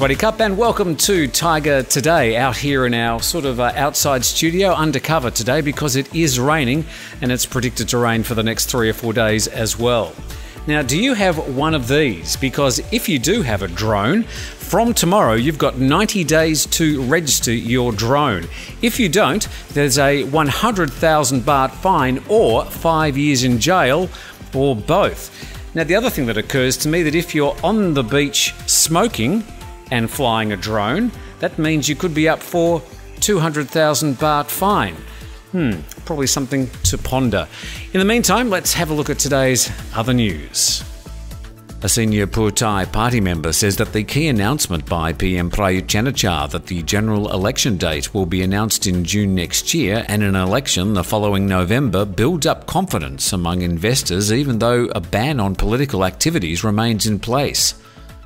Swaddy Cup, and welcome to Thaiger Today, out here in our sort of uh, outside studio, undercover today because it is raining and it's predicted to rain for the next three or four days as well. Now, do you have one of these? Because if you do have a drone, from tomorrow you've got 90 days to register your drone. If you don't, there's a 100,000 baht fine or five years in jail or both. Now, the other thing that occurs to me that if you're on the beach smoking and flying a drone, that means you could be up for 200,000 baht fine. Hmm, probably something to ponder. In the meantime, let's have a look at today's other news. A senior Pheu Thai party member says that the key announcement by PM Prayut Chan-o-cha that the general election date will be announced in June next year and an election the following November builds up confidence among investors even though a ban on political activities remains in place.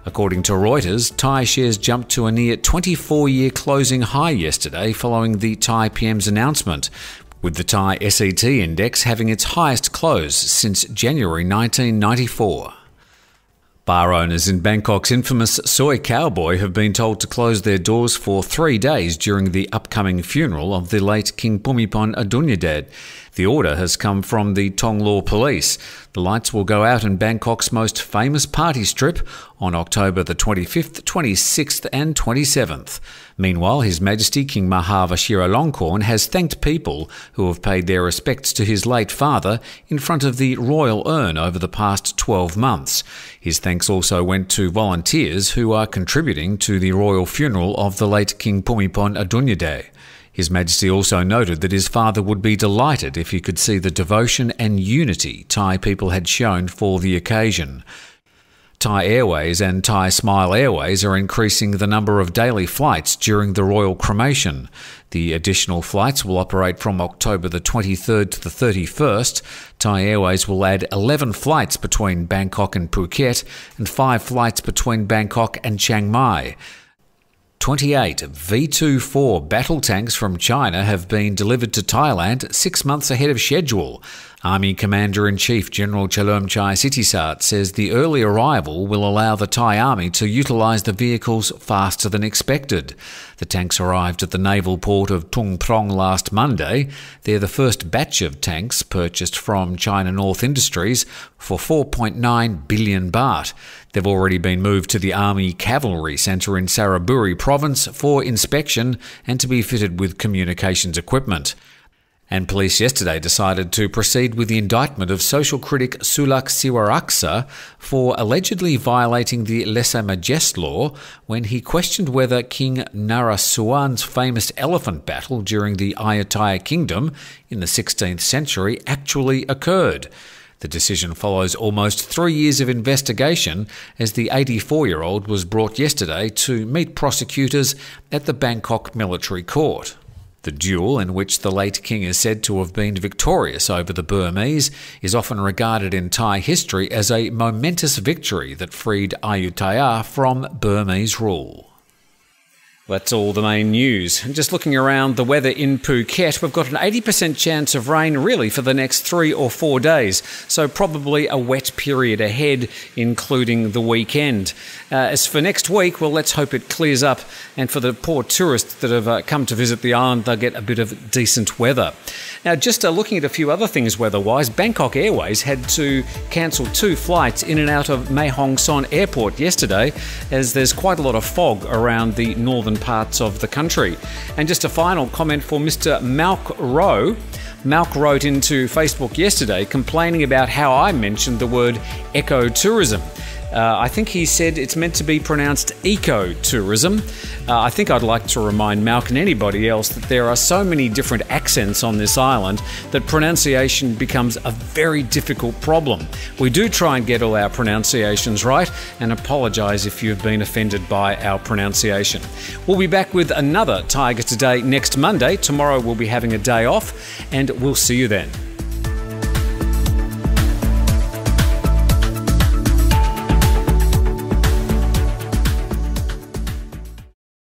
According to Reuters, Thai shares jumped to a near 24 year closing high yesterday following the Thai PM's announcement, with the Thai SET index having its highest close since January 1994. Bar owners in Bangkok's infamous Soi Cowboy have been told to close their doors for three days during the upcoming funeral of the late King Bhumibol Adulyadej. The order has come from the Thonglor police. The lights will go out in Bangkok's most famous party strip on October the 25th, 26th, and 27th. Meanwhile, His Majesty King Maha Vajiralongkorn has thanked people who have paid their respects to his late father in front of the royal urn over the past 12 months. His thanks also went to volunteers who are contributing to the royal funeral of the late King Bhumibol Adulyadej. His Majesty also noted that his father would be delighted if he could see the devotion and unity Thai people had shown for the occasion. Thai Airways and Thai Smile Airways are increasing the number of daily flights during the royal cremation. The additional flights will operate from October the 23rd to the 31st. Thai Airways will add 11 flights between Bangkok and Phuket and 5 flights between Bangkok and Chiang Mai. 28 V 24 battle tanks from China have been delivered to Thailand six months ahead of schedule. Army Commander in Chief General Chalermchai Sitthisart says the early arrival will allow the Thai Army to utilise the vehicles faster than expected. The tanks arrived at the naval port of Tung Prong last Monday. They're the first batch of tanks purchased from China North Industries for 4.9 billion baht. They've already been moved to the Army Cavalry Centre in Saraburi Province for inspection and to be fitted with communications equipment. And police yesterday decided to proceed with the indictment of social critic Sulak Sivaraksa for allegedly violating the lese majeste law when he questioned whether King Naresuan's famous elephant battle during the Ayutthaya Kingdom in the 16th century actually occurred. The decision follows almost three years of investigation as the 84 year old was brought yesterday to meet prosecutors at the Bangkok Military Court. The duel, in which the late king is said to have been victorious over the Burmese, is often regarded in Thai history as a momentous victory that freed Ayutthaya from Burmese rule. That's all the main news. And just looking around the weather in Phuket, we've got an 80% chance of rain really for the next three or four days. So, probably a wet period ahead, including the weekend. Uh, as for next week, well, let's hope it clears up. And for the poor tourists that have uh, come to visit the island, they'll get a bit of decent weather. Now, just uh, looking at a few other things weather wise, Bangkok Airways had to cancel two flights in and out of Mae Hong Son Airport yesterday, as there's quite a lot of fog around the northern parts of the country. And just a final comment for Mr. Malk Rowe. Malk wrote into Facebook yesterday complaining about how I mentioned the word ecotourism. Uh, I think he said it's meant to be pronounced eco-tourism. Uh, I think I'd like to remind Malk and anybody else that there are so many different accents on this island that pronunciation becomes a very difficult problem. We do try and get all our pronunciations right and apologise if you've been offended by our pronunciation. We'll be back with another Thaiger Today next Monday. Tomorrow we'll be having a day off and we'll see you then.